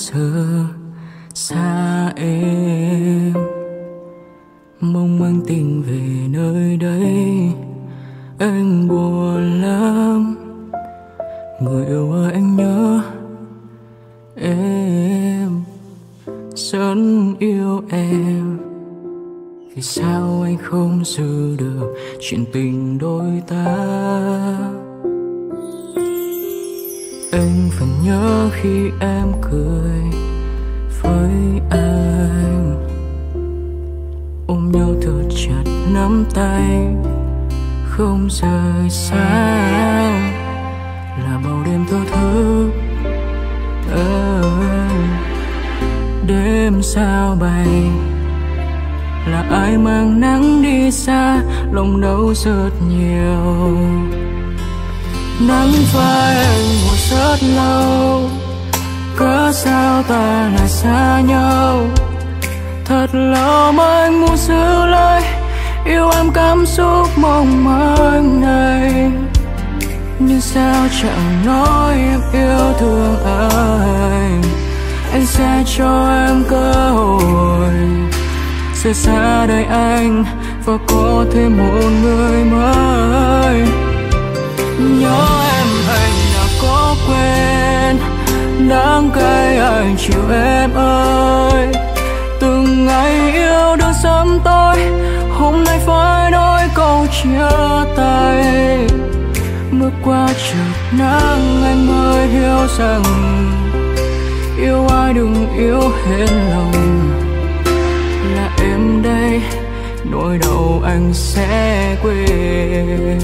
Sơ tay, bước qua chợt nắng, anh mới hiểu rằng yêu ai đừng yêu hết lòng. Là em đây, nỗi đau anh sẽ quên.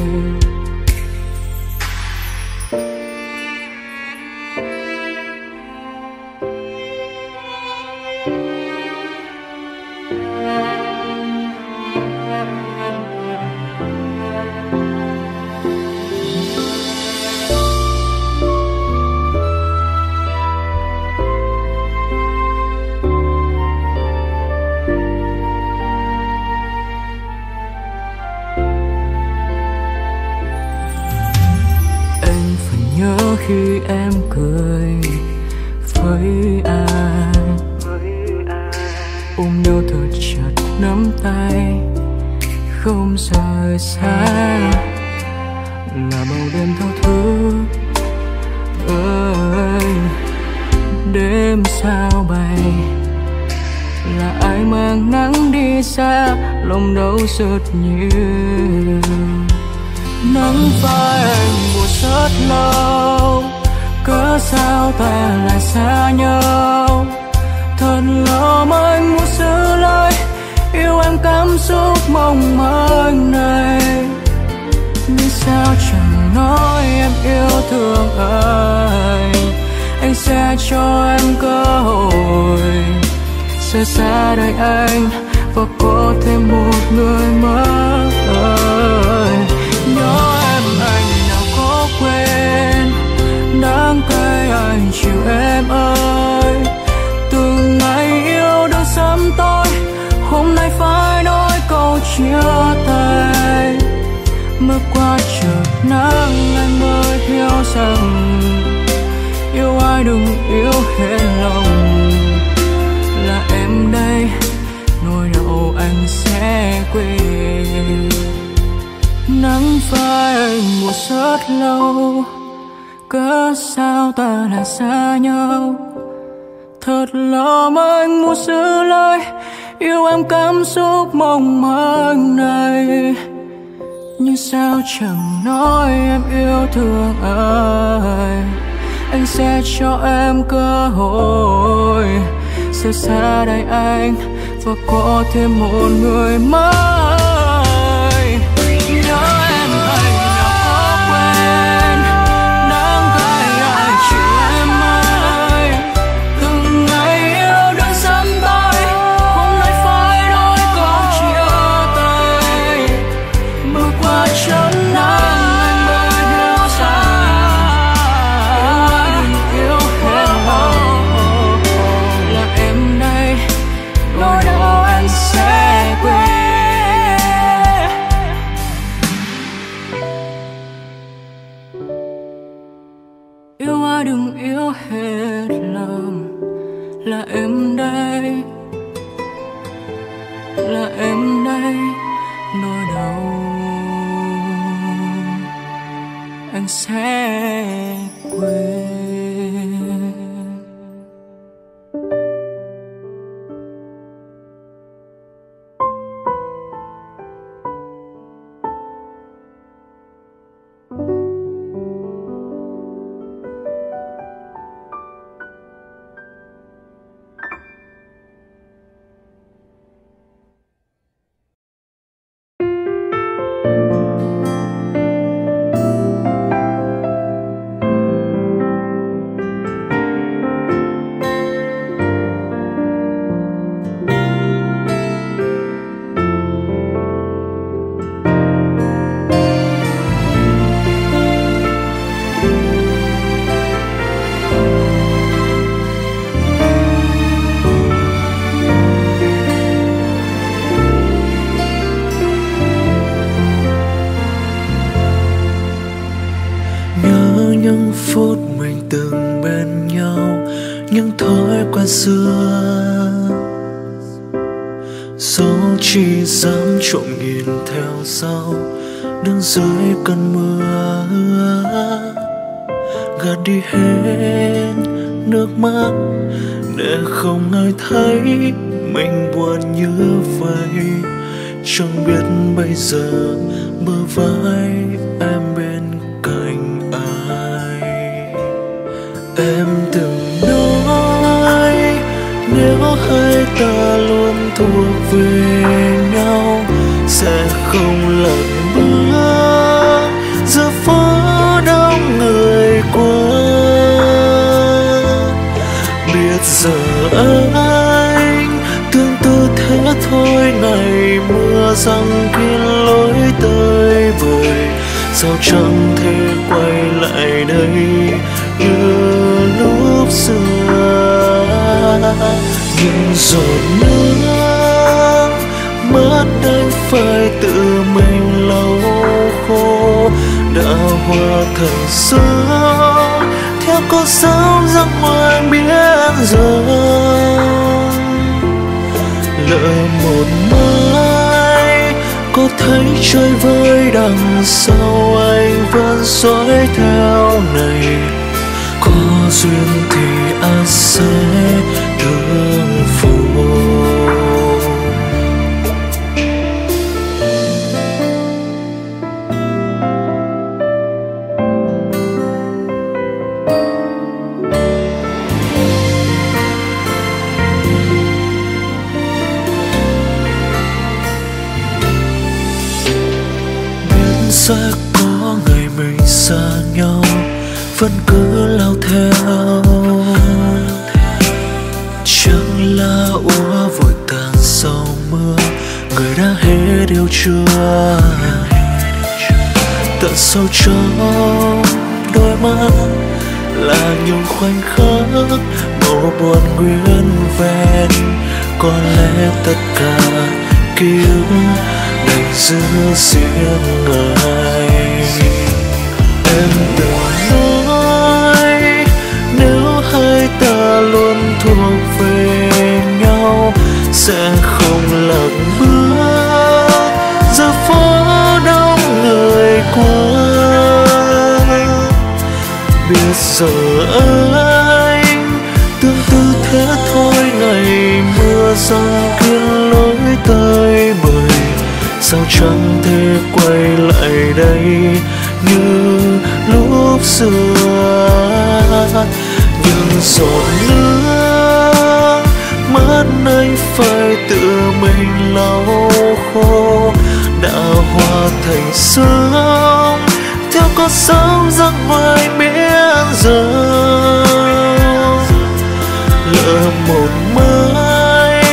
anh sẽ quên. Nắng phai mùa rất lâu, cớ sao ta lại xa nhau? Thật lòng anh muốn giữ lời, yêu em cảm xúc mong manh này. Nhưng sao chẳng nói em yêu thương ai? Anh sẽ cho em cơ hội, sẽ xa đây anh và có thêm một người mới. trộm nhìn theo sau, đứng dưới cơn mưa. Gạt đi hết nước mắt, để không ai thấy mình buồn như vậy. Chẳng biết bây giờ bờ vai em bên cạnh ai. Em từng nói, nếu hai ta luôn thuộc về không lận bước giữa phố đông người qua biết giờ anh tương tư thế thôi, ngày mưa răng kia lối tới vời. Sao chẳng thể quay lại đây như lúc xưa? Những giọt nước phơi tự mình lâu khô đã hoa thành xưa. Theo con sóng giấc mơ biến giờ lỡ một mai có thấy trôi vơi đằng sau anh vẫn dõi theo này. Có duyên thì anh sẽ tương phù lao theo. Chẳng là úa vội tàn sau mưa, người đã hết yêu chưa tận sâu trong đôi mắt là những khoảnh khắc màu buồn nguyên vẹn. Có lẽ tất cả ký ức đành giữ riêng người. Em đừng thuộc về nhau sẽ không lặng bước. Giờ phố đông người qua biết giờ anh tương tư thế thôi, ngày mưa giông kiên lối tới bời. Sao chẳng thể quay lại đây như lúc xưa? Những giọt nước anh phải tự mình lau khô, đã hoa thành sương. Theo con sóng giăng ngoài biển rừng lỡ một mai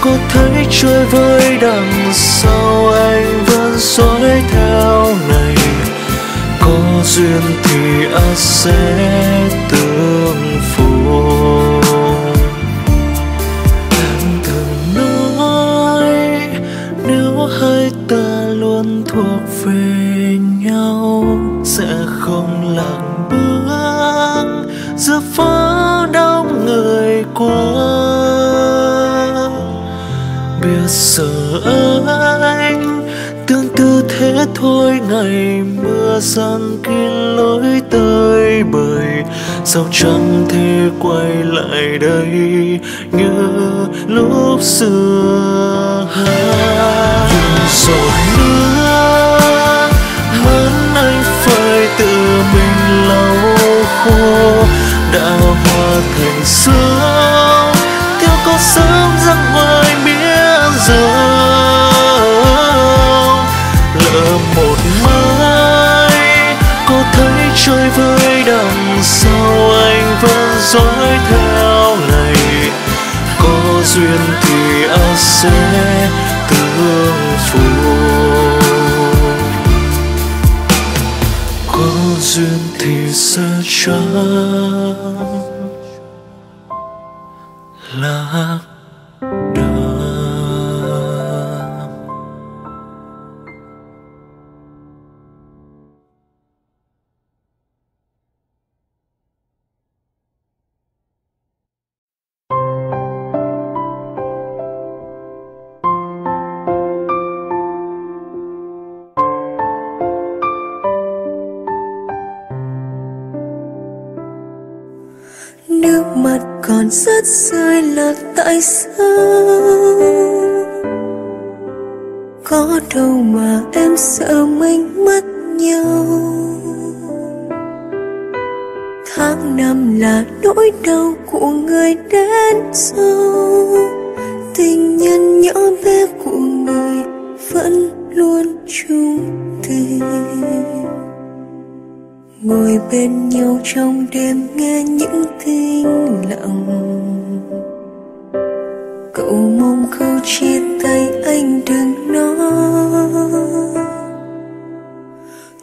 có thấy trôi với đằng sau, anh vẫn dõi theo này có duyên thì anh sẽ tương ngày mưa giăng kín lối tới bời sao chẳng thể quay lại đây như lúc xưa nhưng rồi nữa mến anh phải tự mình lau khô, đã hoa thành xưa. Duyên thì ắt sẽ tương phù có duyên thì sẽ chẳng còn rơi là tại sao? Có đâu mà em sợ mình mất nhau? Tháng năm là nỗi đau của người đến sau. Tình nhân nhỏ bé của người vẫn luôn chung tình. Ngồi bên nhau trong đêm nghe những tiếng lặng cậu mong câu chia tay anh đừng nói.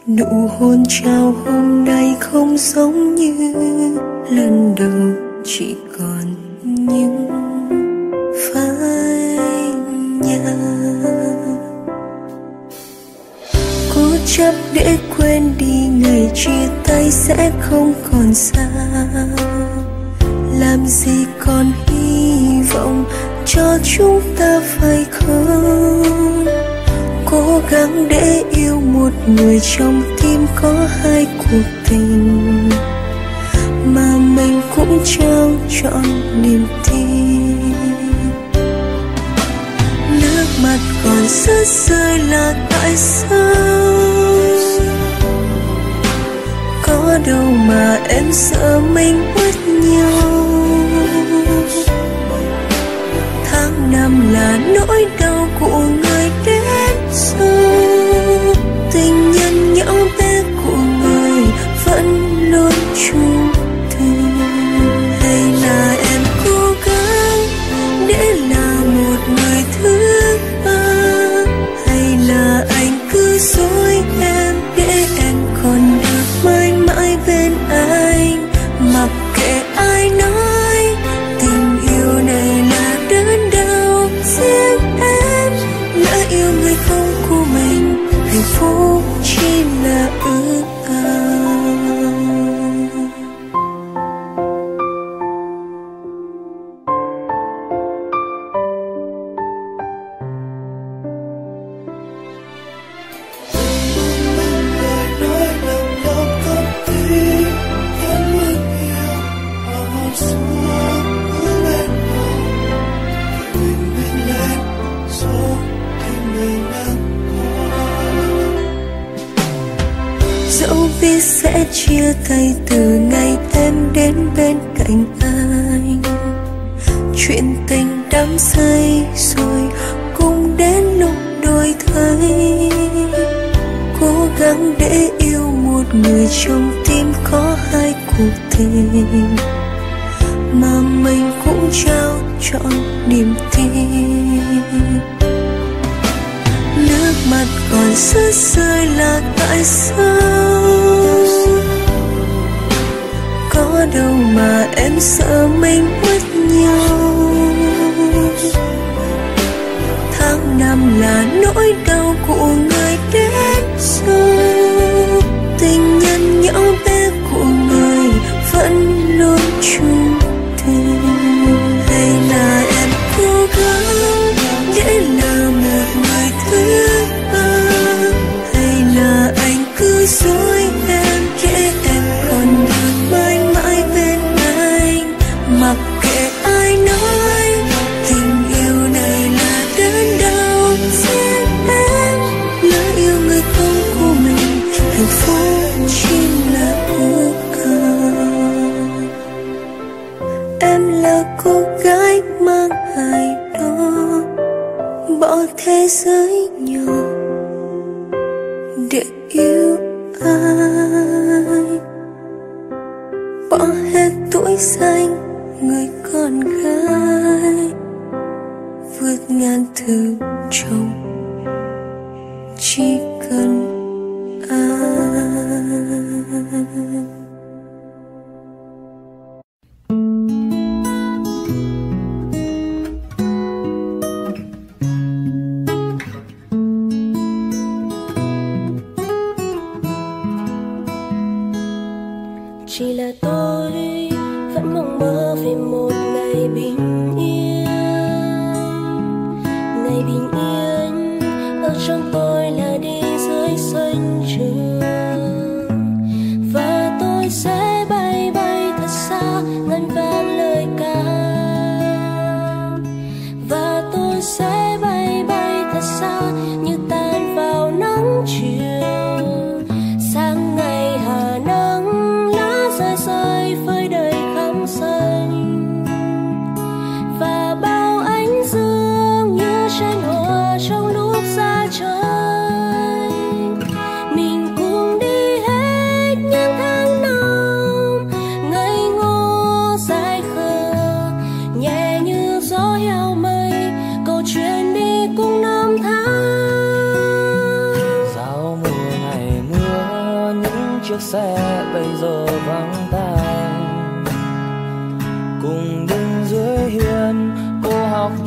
Nụ hôn chào hôm nay không giống như lần đầu, chỉ còn những phai nhạt. Cố chấp để quên đi ngày chia tay sẽ không còn xa. Làm gì còn hy vọng cho chúng ta phải không? Cố gắng để yêu một người trong tim có hai cuộc tình mà mình cũng trao trọn niềm tin. Nước mắt còn rớt rơi là tại sao? Có đâu mà em sợ mình mất nhau năm là nỗi đau của người đến sau tình nhân nhõng tên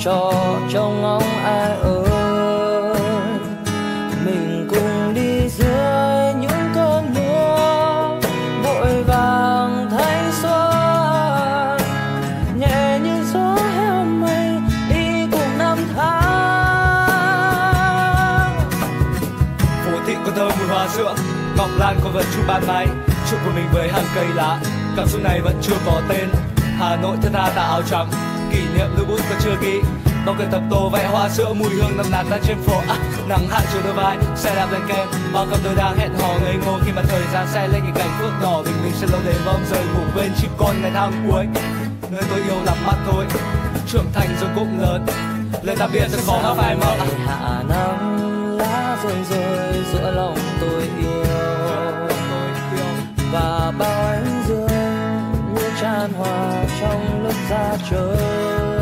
trò trong ngóng ai ơi. Mình cùng đi dưới những cơn mưa, vội vàng thay xuân. Nhẹ như gió heo mây, đi cùng năm tháng. Phố thị có thơ mùi hoa sữa, ngọc lan có vật chút ban máy chụp của mình với hàng cây lá, cảm xúc này vẫn chưa có tên. Hà nội thân tha tà áo trắng kỷ niệm lưu bút còn chưa ký bao quyển tập tô vẽ hoa sữa mùi hương nồng nàn ra trên phố. À, nắng hạ chiều đôi vai xe đạp lên kem bao cặp đôi đang hẹn hò ngây ngô khi mà thời gian xe lên những cảnh phước đỏ. Bình minh sẽ lâu để vong rời ngủ bên chim con ngày tháng cuối. Nơi tôi yêu làm mắt thôi trưởng thành rồi cũng lớn. Lên tạm biệt sẽ khó nó phải mơ hạ nắng lá rơi rơi giữa lòng tôi yêu. Và bao an hòa trong lúc ra trời.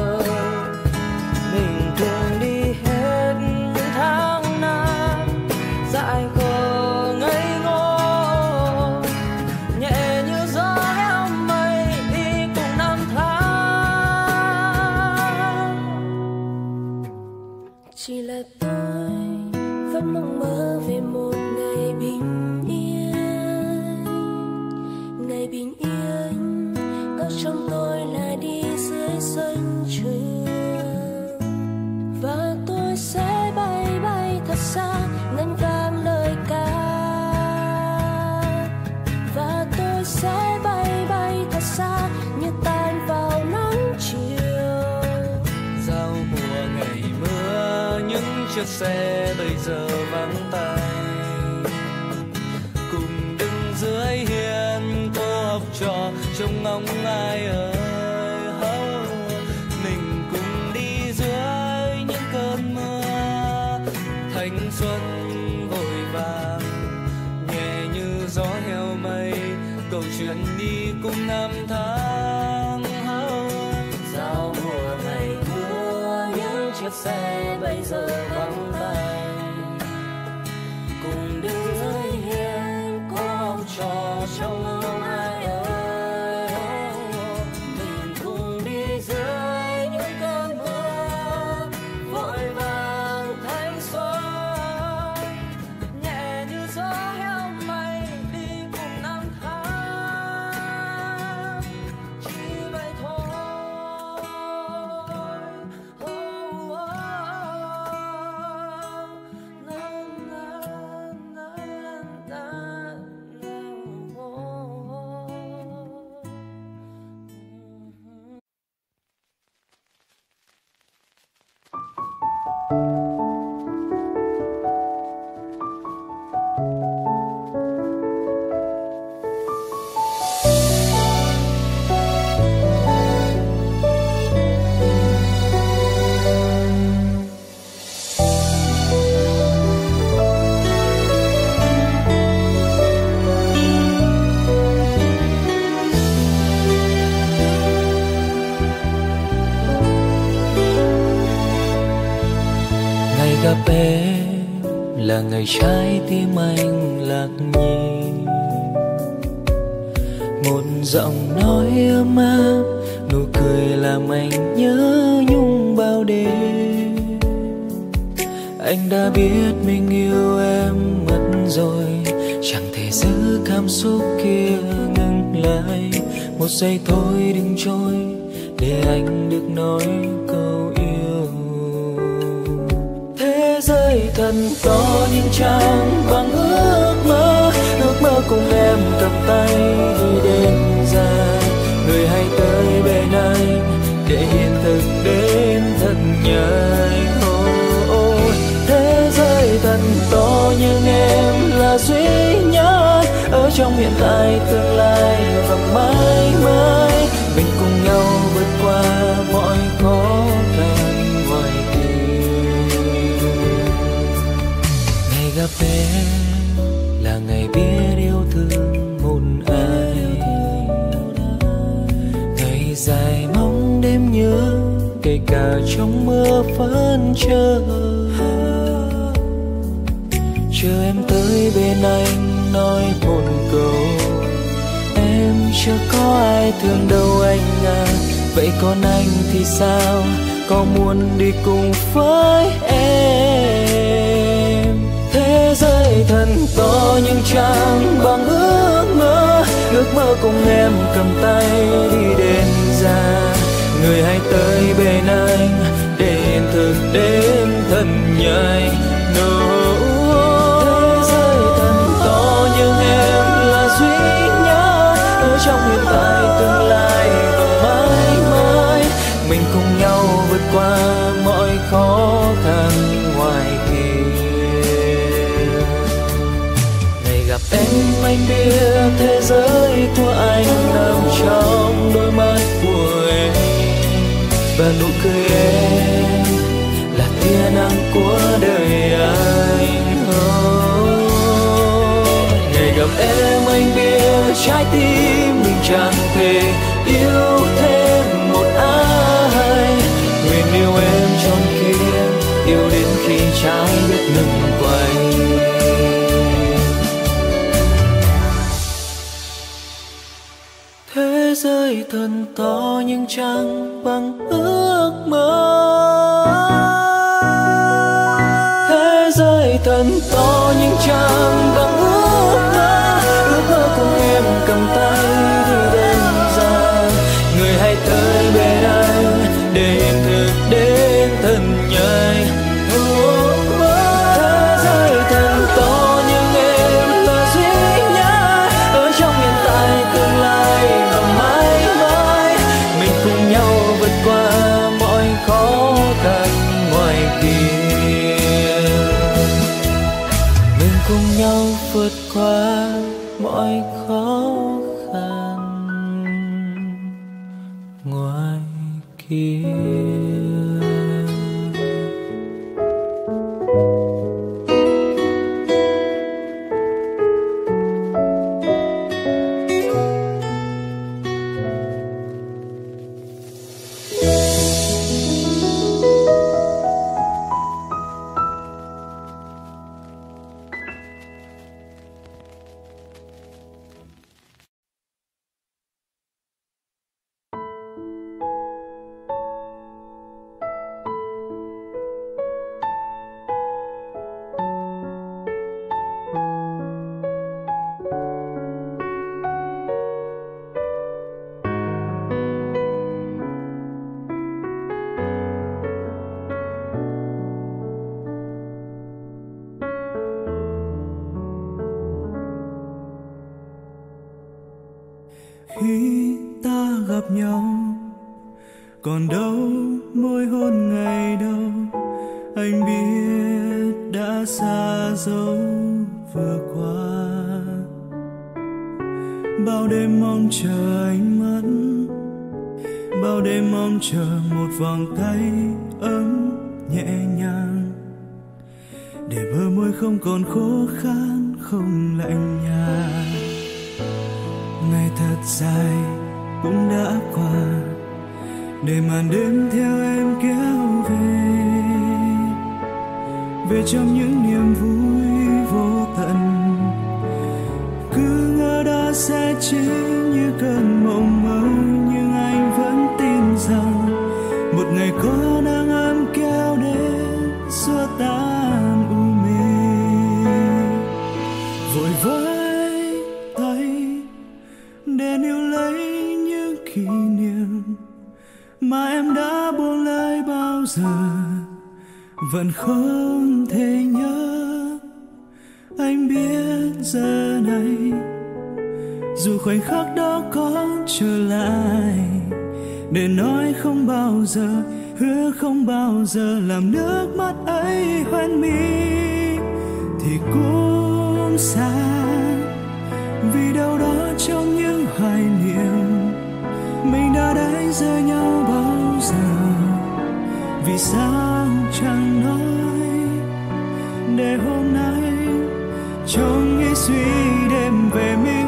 xe bây giờ vắng tay cùng đứng dưới hiên cô học trò, trông ngóng ai ơi hấu. Mình cùng đi dưới những cơn mưa. Thanh xuân vội vàng nhẹ như gió heo mây. Câu chuyện đi cùng năm tháng hấu. Giao mùa ngày mưa, những chiếc xe bây giờ vắng những trang bằng ước mơ ước mơ cùng em cầm tay đi đến dài người hãy tới bên anh để hiện thực đến thật nhanh oh, oh. thế giới thật to nhưng em là duy nhất ở trong hiện tại tương lai và mãi mãi trong mưa vẫn chờ chờ em tới bên anh nói một câu. Em chưa có ai thương đâu anh à. Vậy còn anh thì sao? Có muốn đi cùng với em? Thế giới thật to nhưng chẳng bằng ước mơ. Ước mơ cùng em cầm tay đi đến già người hãy tới bên anh để hiện thực đến thật nhanh no. thế giới thật to, nhưng em là duy nhất ở trong hiện tại tương lai. Và mãi mãi, mình cùng nhau vượt qua mọi khó khăn ngoài kia. Ngày gặp em, anh biết thế giới của anh nụ cười em là tia nắng của đời anh oh. ngày gặp em anh biết trái tim mình chẳng thể yêu thêm một ai nguyện yêu em trọn kia, yêu đến khi trái đất ngừng quay thế giới thật to nhưng chẳng Tận to nhưng trang để màn đêm theo em kéo về. Về trong những niềm vui vô tận. Cứ ngỡ đó sẽ chết. vẫn không thể nhớ. Anh biết giờ này, dù khoảnh khắc đó có trở lại, để nói không bao giờ, hứa không bao giờ làm nước mắt ấy hoen mi, thì cũng xa vì đâu đó trong những hoài niệm, mình đã đánh rơi nhau bao giờ. Vì sao hôm nay trong nghĩ suy đêm về mình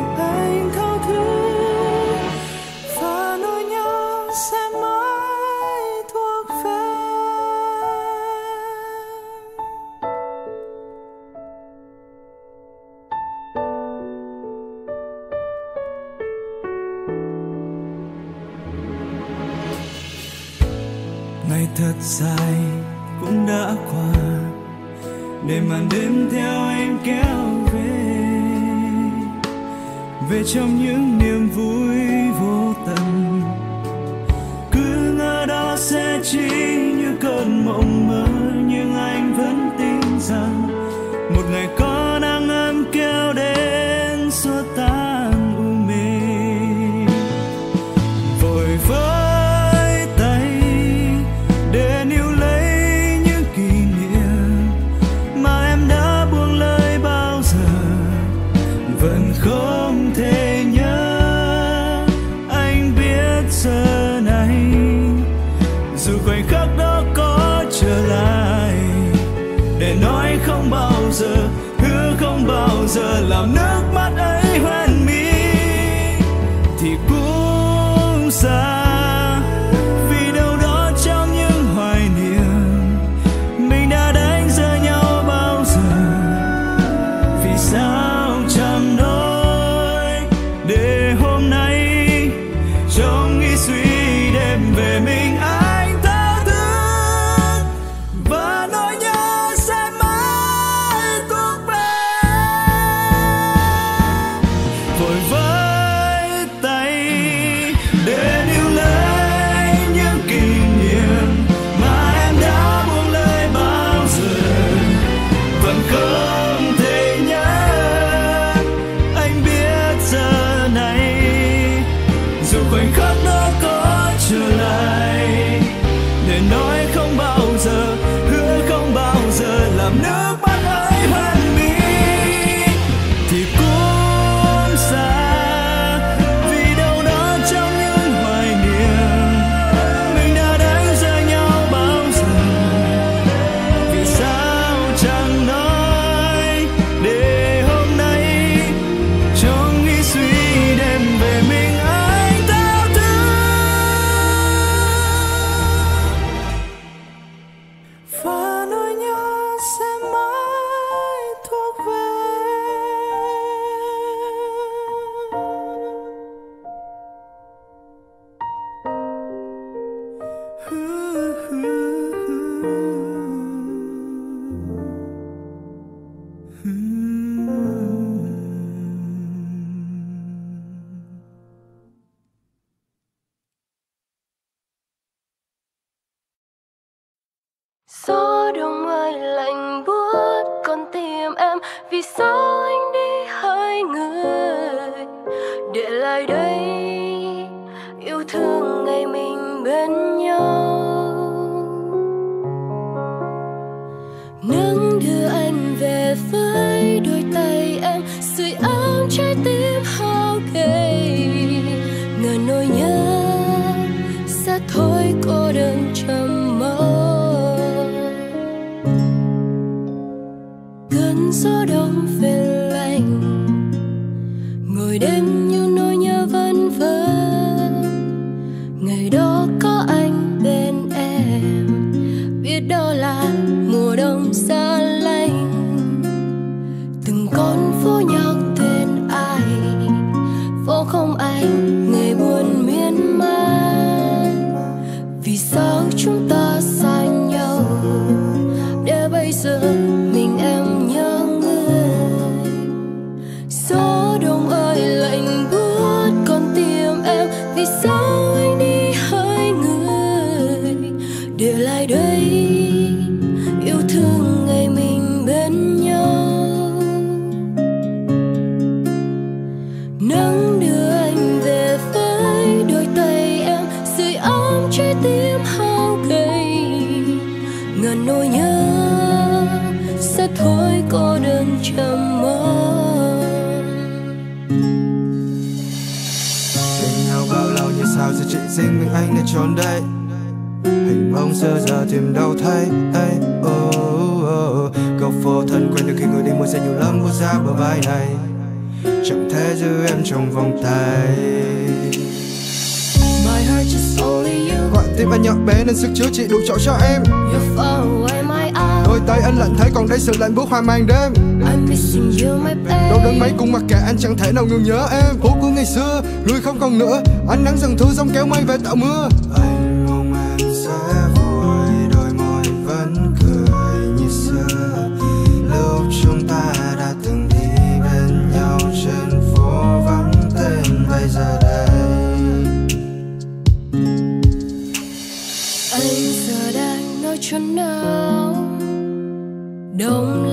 giờ làm nước mắt anh sao anh đi hai người để lại đây trốn đây. Hình bóng xưa giờ tìm đâu thấy. Hey, oh, oh, oh. góc phố thân quen được khi người đi mưa rơi nhiều lắm buốt ra bờ vai này. Chẳng thể giữ em trong vòng tay. Gọi tim anh nhỏ bé nên sức chứa chỉ đủ chỗ cho em đôi tay anh lạnh thấy còn đây sự lạnh buốt hoa mang đêm. Đâu đến mấy cũng mặc kệ anh chẳng thể nào ngừng nhớ em. Phố của ngày xưa người không còn nữa. Ánh nắng dần thu giống kéo mây về tạo mưa. Anh mong em sẽ vui đôi môi vẫn cười như xưa. Lúc chúng ta đã từng đi bên nhau trên phố vắng tên bây giờ đây. Anh giờ đang nơi chốn nào đông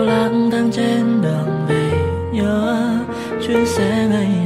lang thang trên đường về nhớ chuyến xe ngày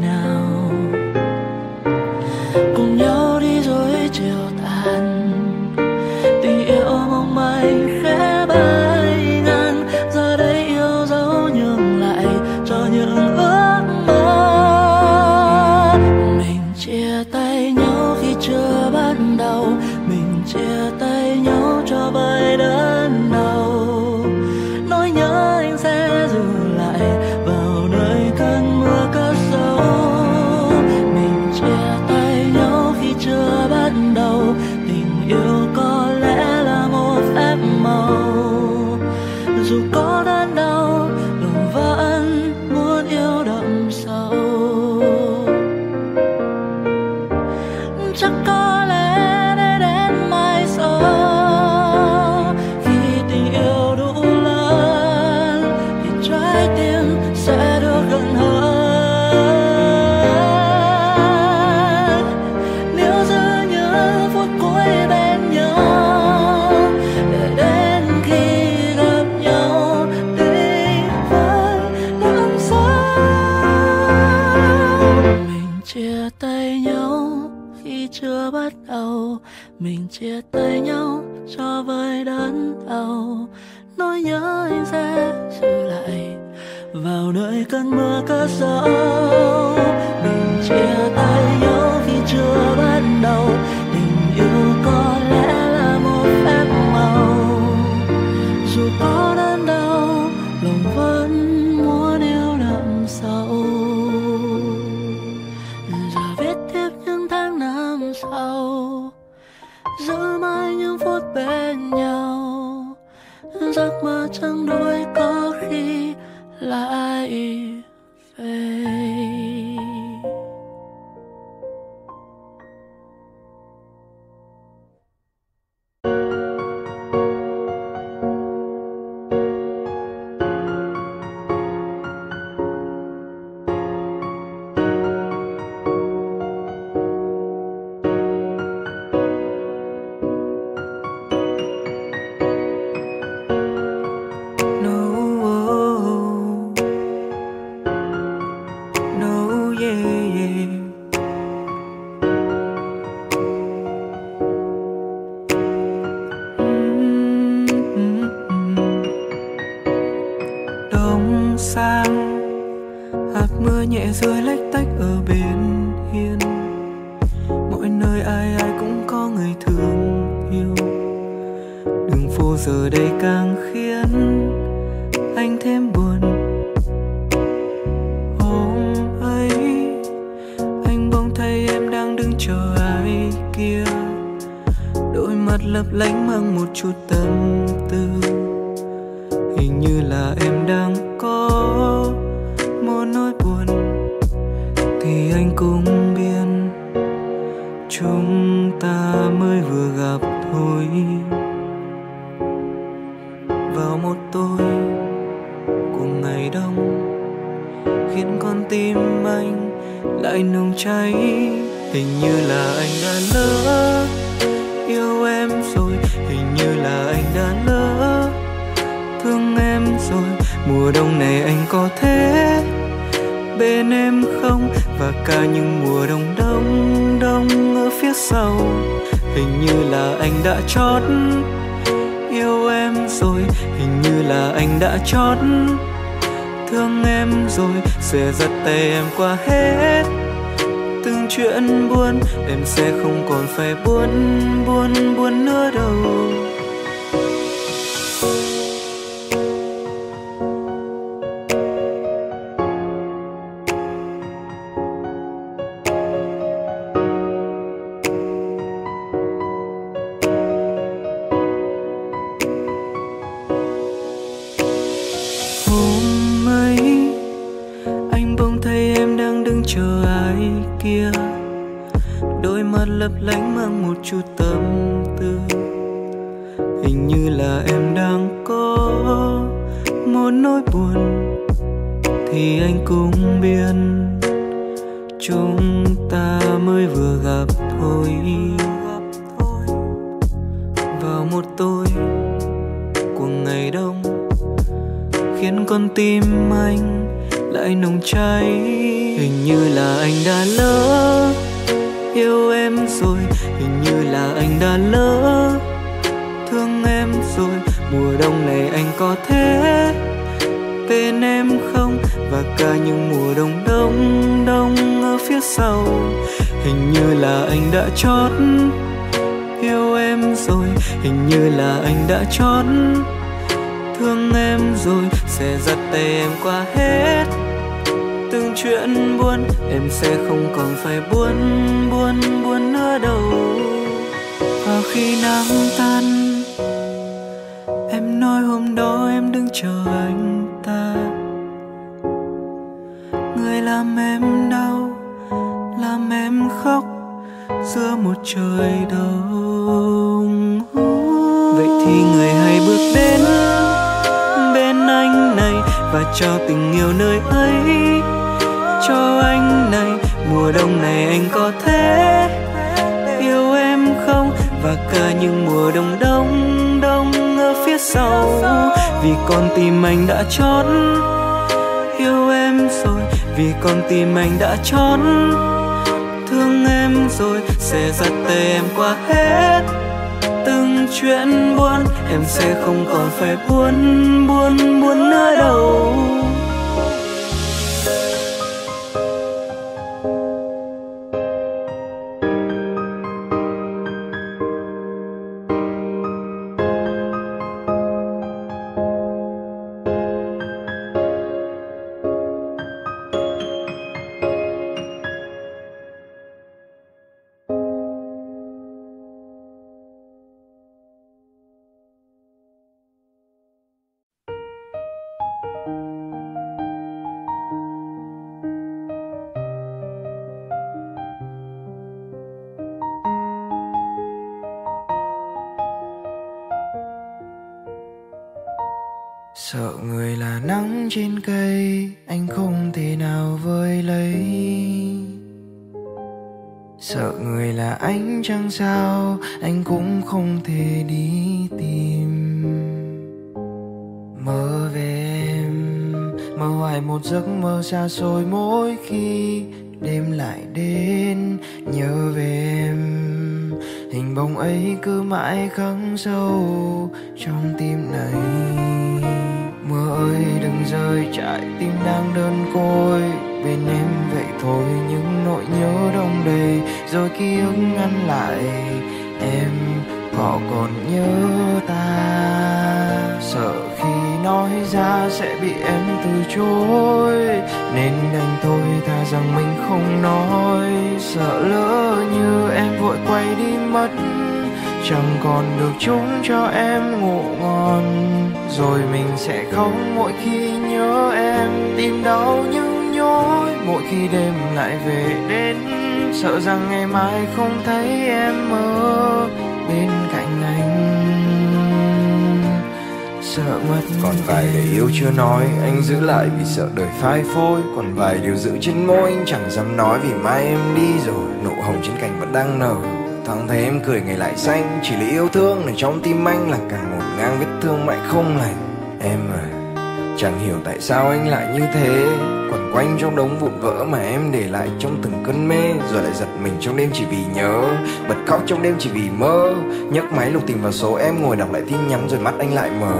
mưa chút tâm tư. Hình như là em đang có một nỗi buồn, thì anh cũng biết. Trên cây, anh không thể nào vơi lấy. Sợ người là anh chẳng sao, anh cũng không thể đi tìm. Mơ về em, mơ hoài một giấc mơ xa xôi mỗi khi đêm lại đến. Nhớ về em, hình bóng ấy cứ mãi khắc sâu trong tim. Còn được chúng cho em ngủ ngon. Rồi mình sẽ khóc mỗi khi nhớ em. Tim đau nhưng nhói mỗi khi đêm lại về đến. Sợ rằng ngày mai không thấy em ở bên cạnh anh. Sợ mất còn vài lời yêu chưa nói, anh giữ lại vì sợ đời phai phôi. Còn vài điều giữ trên môi, anh chẳng dám nói vì mai em đi rồi. Nụ hồng trên cành vẫn đang nở thoáng thấy em cười ngày lại xanh, chỉ là yêu thương này trong tim anh là cả một ngang vết thương mãi không lành. Em à chẳng hiểu tại sao anh lại như thế. Quẩn quanh trong đống vụn vỡ mà em để lại trong từng cơn mê, rồi lại giật mình trong đêm chỉ vì nhớ. Bật khóc trong đêm chỉ vì mơ. Nhấc máy lục tìm vào số, em ngồi đọc lại tin nhắn rồi mắt anh lại mở.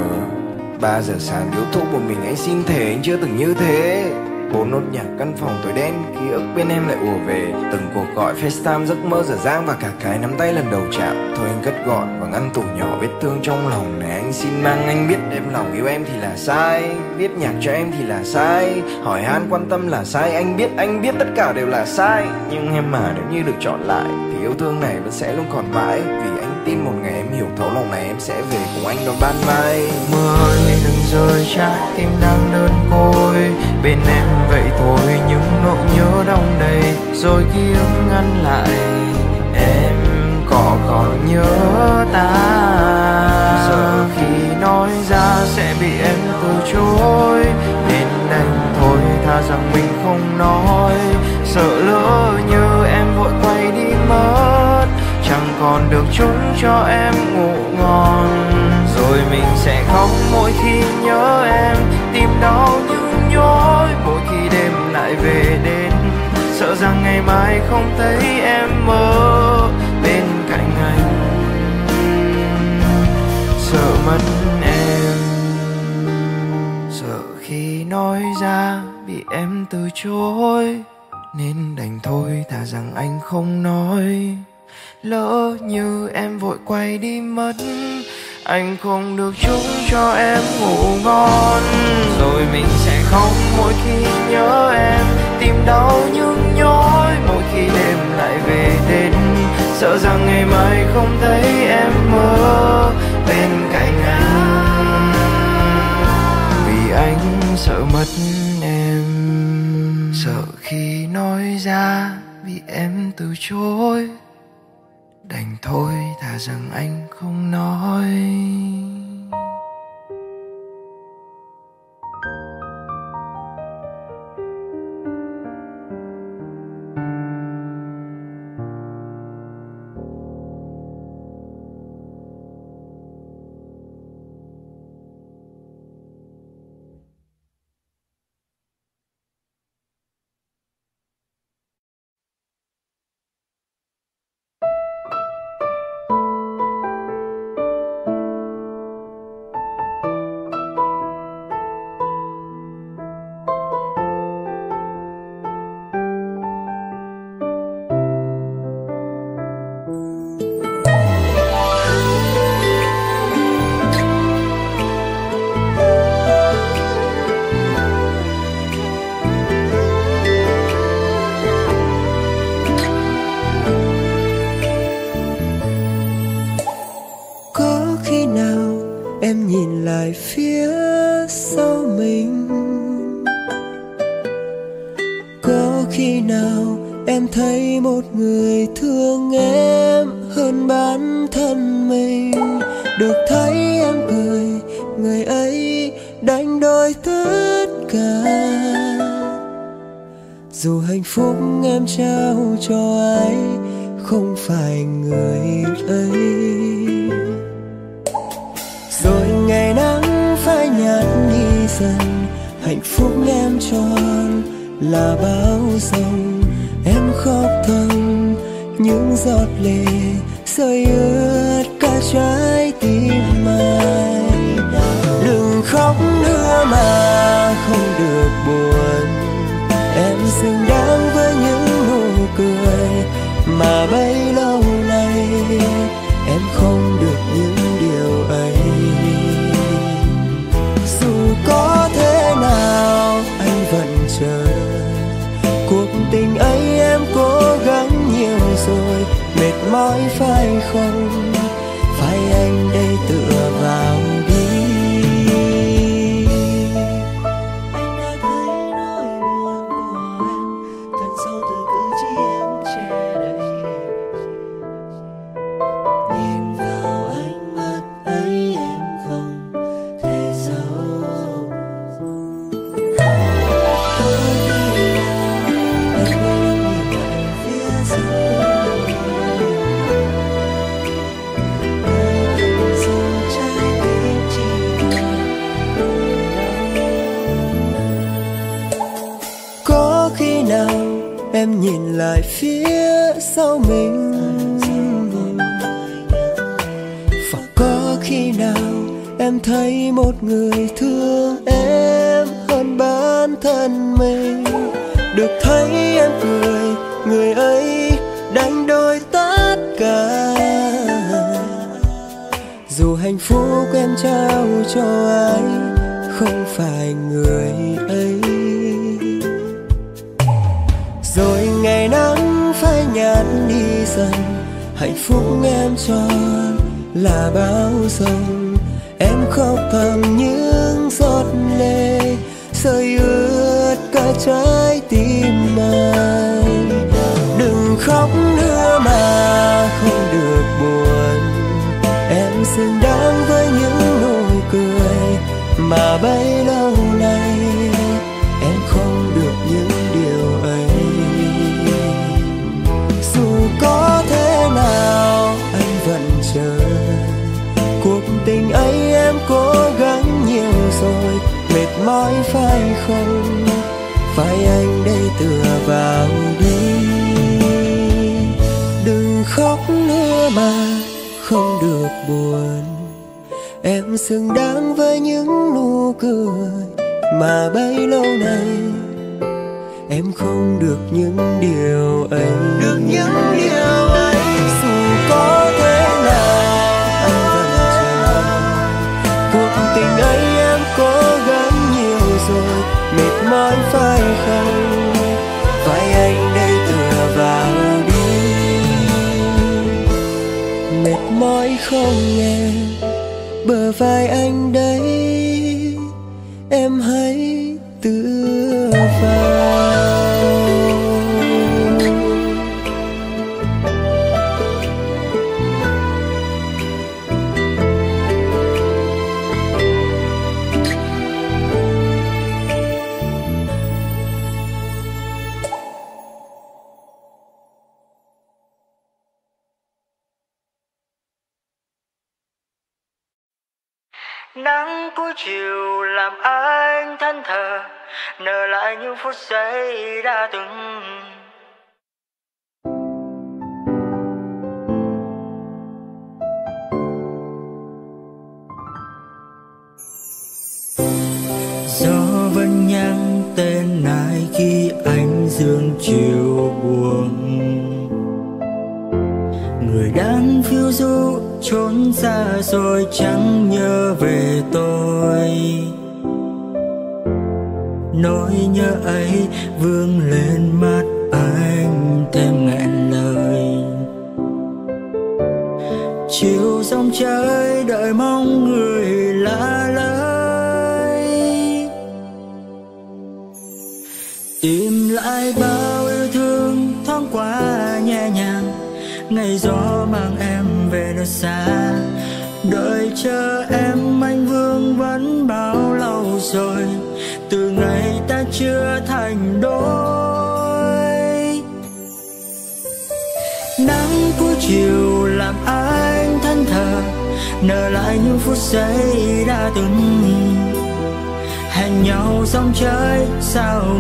Ba giờ sáng, điếu thuốc một mình, anh xin thể anh chưa từng như thế bốn nốt nhạc căn phòng tối đen, ký ức bên em lại ùa về. Từng cuộc gọi facetime giấc mơ dở dang và cả cái nắm tay lần đầu chạm. Thôi anh cất gọn và ngăn tủ nhỏ vết thương trong lòng này. Anh xin mang, anh biết em lòng yêu em thì là sai. Viết nhạc cho em thì là sai. Hỏi han quan tâm là sai. Anh biết anh biết tất cả đều là sai. Nhưng em mà nếu như được chọn lại thì yêu thương này vẫn sẽ luôn còn mãi. Vì tin một ngày em hiểu thấu lòng này em sẽ về cùng anh đón ban mai. Mưa ơi đừng rơi, trái tim đang đơn côi. Bên em vậy thôi, những nỗi nhớ đông đầy. Rồi ký ức ngăn lại, em có còn nhớ ta? Giờ khi nói ra sẽ bị em từ chối. Nên đành thôi, tha rằng mình không nói. Sợ lỡ như em vội quay đi mất còn được chúng cho em ngủ ngon. Rồi mình sẽ khóc mỗi khi nhớ em, tìm đau nhưng nhói. Mỗi khi đêm lại về đến, sợ rằng ngày mai không thấy em mơ bên cạnh anh. Sợ mất em, sợ khi nói ra bị em từ chối. Nên đành thôi, thà rằng anh không nói lỡ như em vội quay đi mất, anh không được chúc cho em ngủ ngon. Rồi mình sẽ khóc mỗi khi nhớ em, tìm đau nhưng nhói. Mỗi khi đêm lại về đến, sợ rằng ngày mai không thấy em mơ bên cạnh anh. Vì anh sợ mất em, sợ khi nói ra bị em từ chối đành thôi thà rằng anh không nói.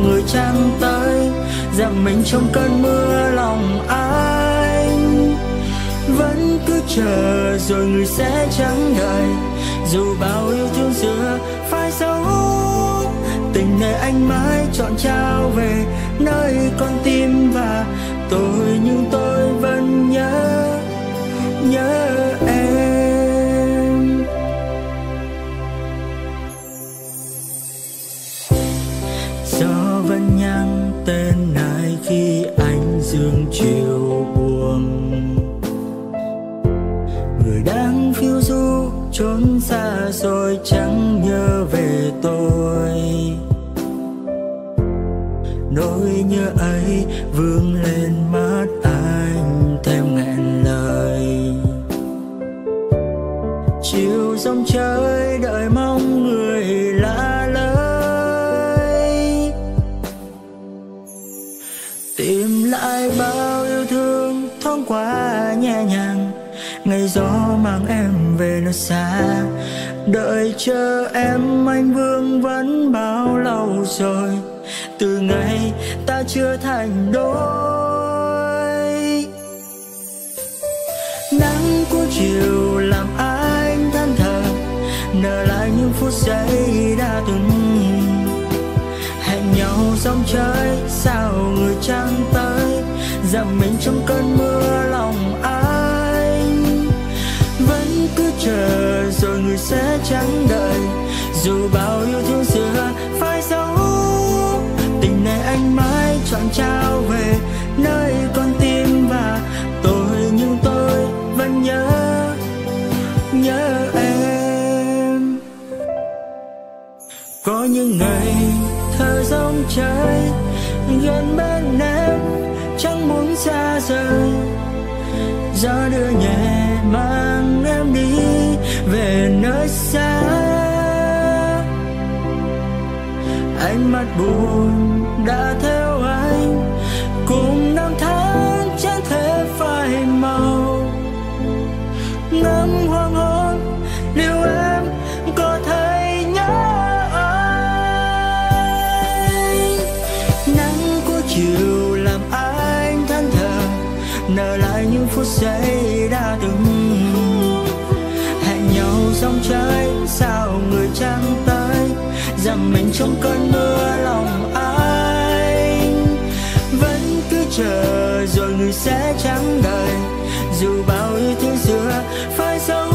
Người chẳng tới, rằng mình trong cơn mưa lòng anh. Vẫn cứ chờ rồi người sẽ chẳng đợi dù bao yêu thương xưa phải giấu tình này anh mãi chọn trao về nơi con tim và tôi, nhưng tôi vẫn nhớ nhớ em. Sương chiều buồn. Người đang phiêu du trốn xa rồi chẳng nhớ về tôi. Nỗi nhớ ấy vương lên mắt anh theo ngàn lời. Chiều dòng trời thoáng qua nhẹ nhàng, ngày gió mang em về nơi xa. Đợi chờ em anh vương vẫn bao lâu rồi, từ ngày ta chưa thành đôi. Nắng của chiều làm anh than thở, nở lại những phút giây đã từng. Hẹn nhau dòng chơi sao người chẳng tới rằng mình trong cơn mưa lòng anh vẫn cứ chờ, rồi người sẽ chẳng đợi. Dù bao yêu thương xưa phải giấu tình này anh mãi chọn trao về nơi con tim và tôi nhưng tôi vẫn nhớ nhớ em. Có những ngày thơ giống trời gần bên em chẳng muốn xa rời. Gió đưa nhẹ mang em đi về nơi xa. Ánh mắt buồn đã thấy trong cơn mưa lòng anh vẫn cứ chờ, rồi người sẽ chẳng đợi dù bao yêu thương xưa phải xấu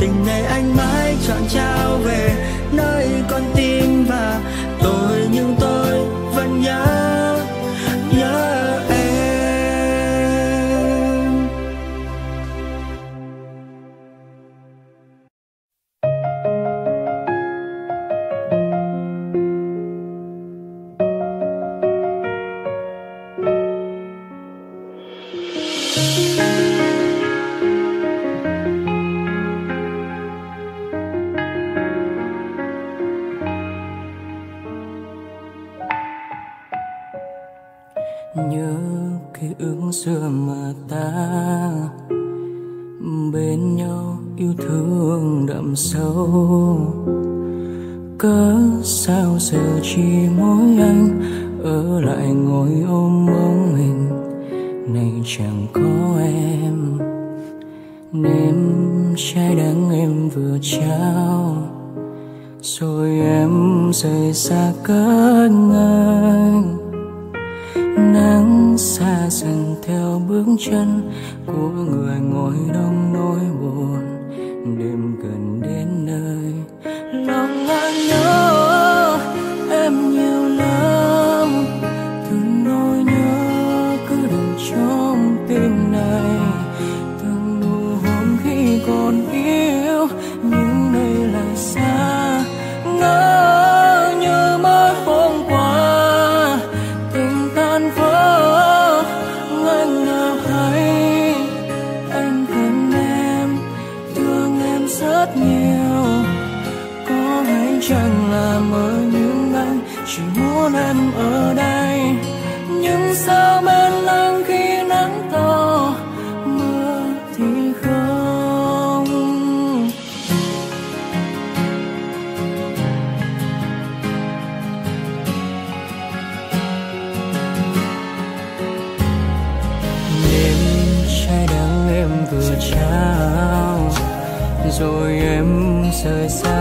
tình này anh mãi chọn trao về. Còn yêu rời xa.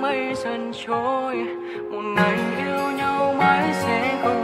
mây dần trôi một ngày yêu nhau mãi sẽ không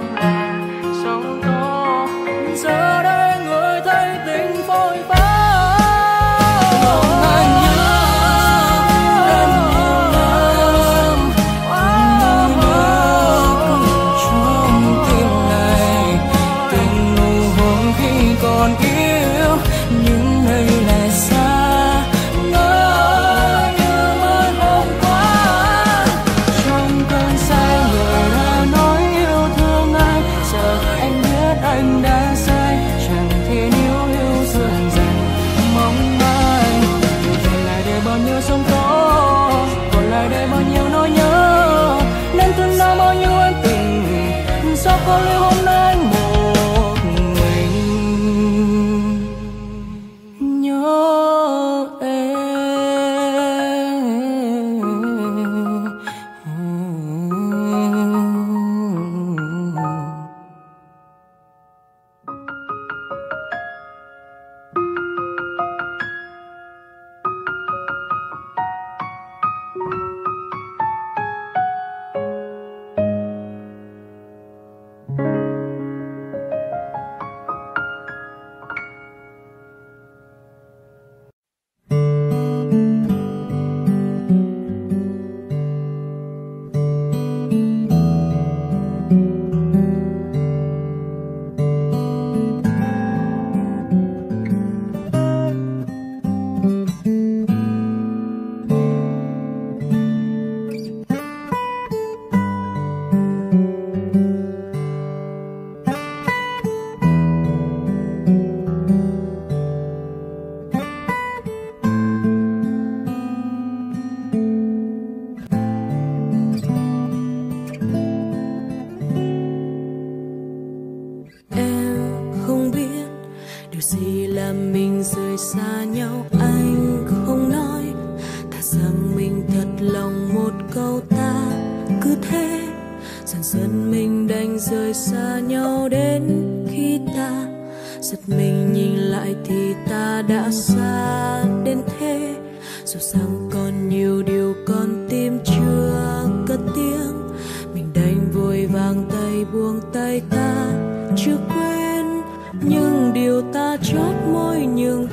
rời xa nhau đến khi ta giật mình nhìn lại thì ta đã xa đến thế. Dù rằng còn nhiều điều con tim chưa cất tiếng. Mình đành vội vàng tay buông tay ta, chưa quên nhưng điều ta chót môi, nhưng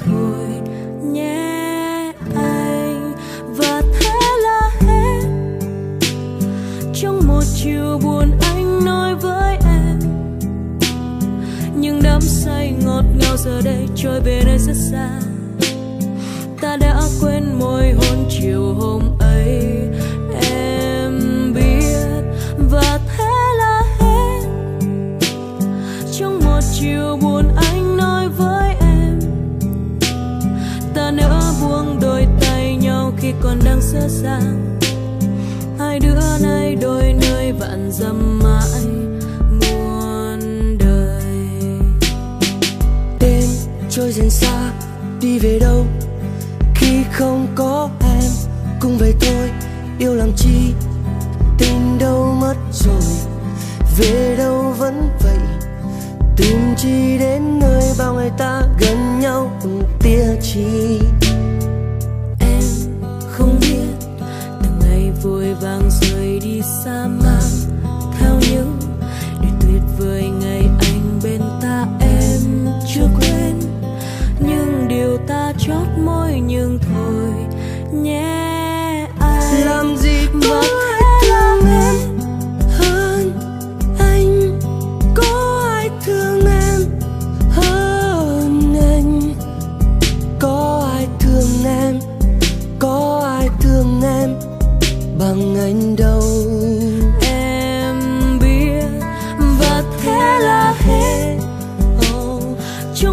giờ đây trôi về nơi rất xa. Ta đã quên môi hôn chiều hôm ấy. Em biết và thế là hết. Trong một chiều buồn anh nói với em, ta nỡ buông đôi tay nhau khi còn đang sơ sàng hai đứa nay đôi nơi vạn dặm dần xa, đi về đâu? Khi không có em cùng về thôi, yêu làm chi? Tình đâu mất rồi, về đâu vẫn vậy? Tìm chi đến nơi bao ngày ta gần nhau từng tia chi? Em không biết, từng ngày vội vàng rời đi xa mãi.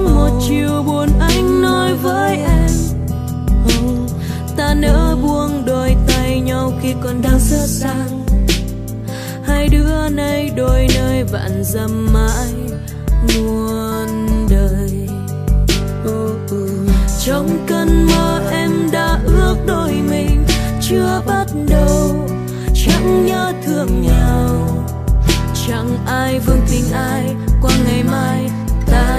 Trong một chiều buồn anh nói với em oh, ta nỡ buông đôi tay nhau khi còn đang sơ sang hai đứa nay đôi nơi vạn dặm mãi muôn đời. Oh, trong cơn mơ em đã ước đôi mình chưa bắt đầu chẳng nhớ thương nhau. Chẳng ai vương tình ai qua ngày mai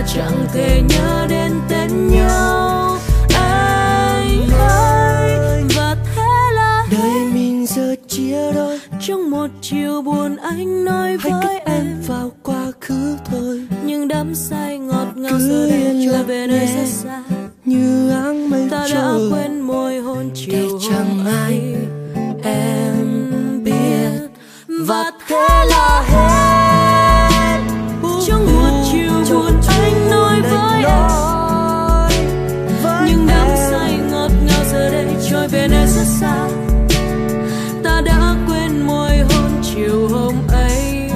chẳng thể nhớ đến tên nhau. Anh ơi và thế là đời mình giờ chia đôi. trong một chiều buồn anh nói hãy với em vào quá khứ thôi. Nhưng đắm say ngọt ngào giờ đây trở về nơi rất xa. Như áng mây ta đã trôi. quên môi hôn chiều để chẳng ai em biết. Và thế là hết nhưng đắm say ngọt ngào giờ đây trôi về nơi rất xa. Ta đã quên môi hôn chiều hôm ấy.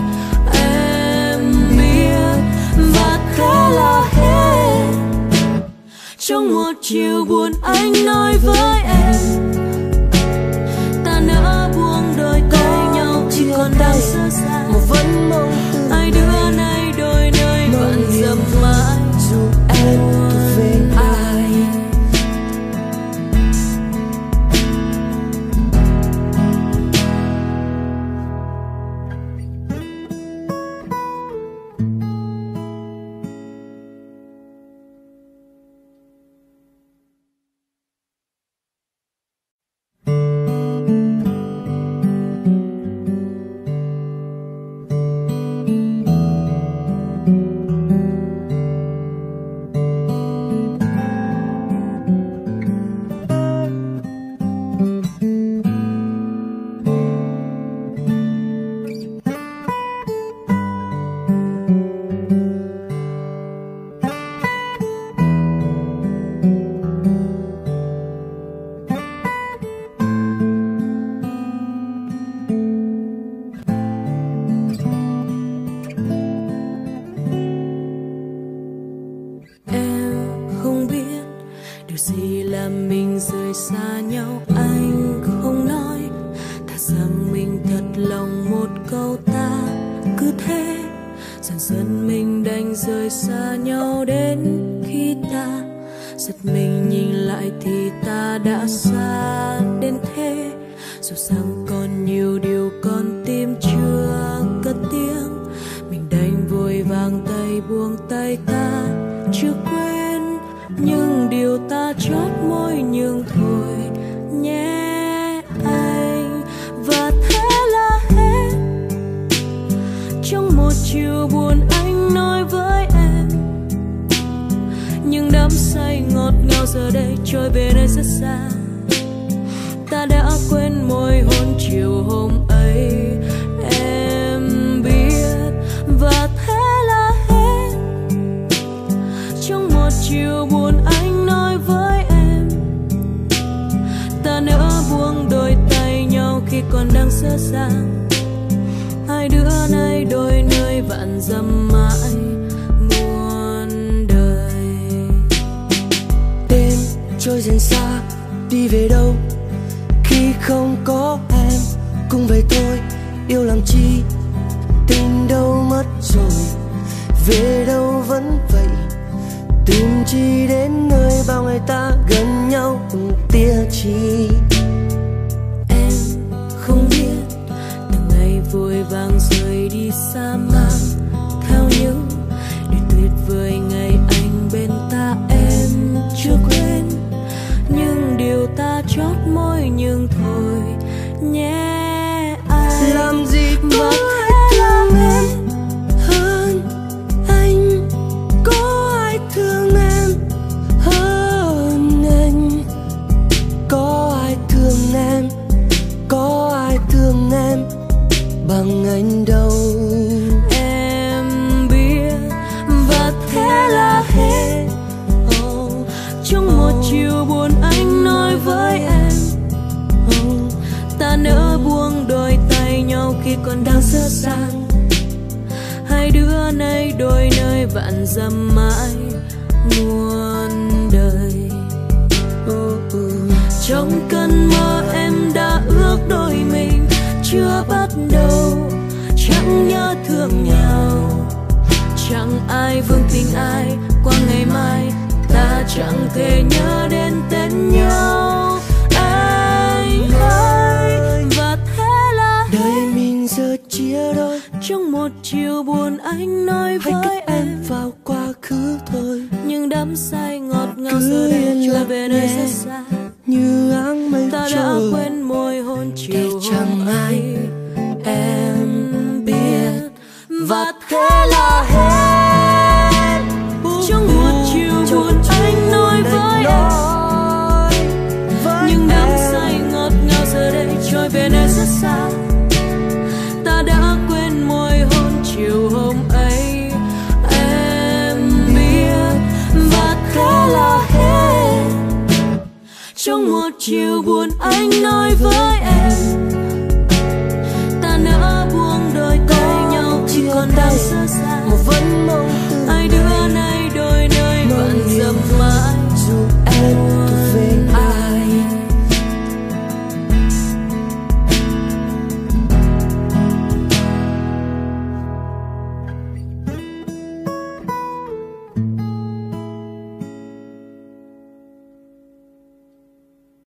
Em biết và thế là hết trong một chiều buồn anh nói với em ta nỡ buông đôi tay nhau chỉ còn đang sơ xa